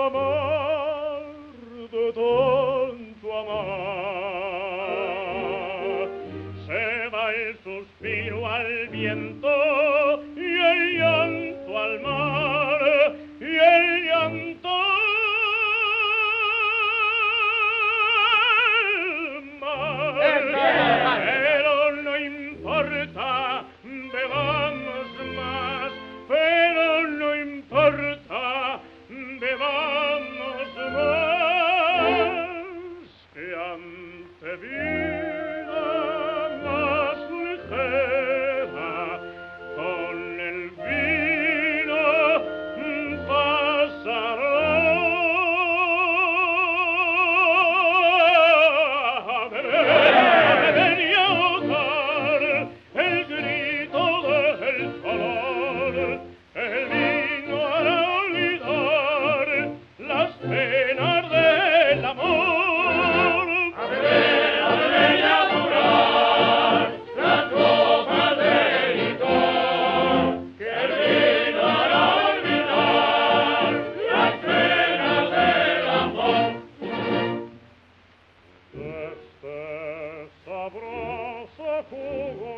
tanto amar, de tanto amar. Se va el suspiro al viento full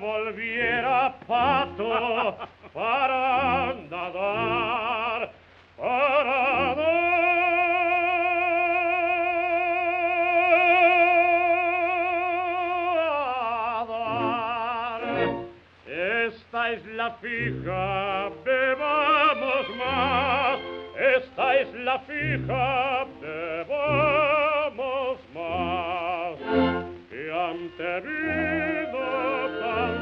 volviera pato para nadar, para nadar. Esta es la fija, bebamos más. Esta es la fija, bebamos más. canterei la pace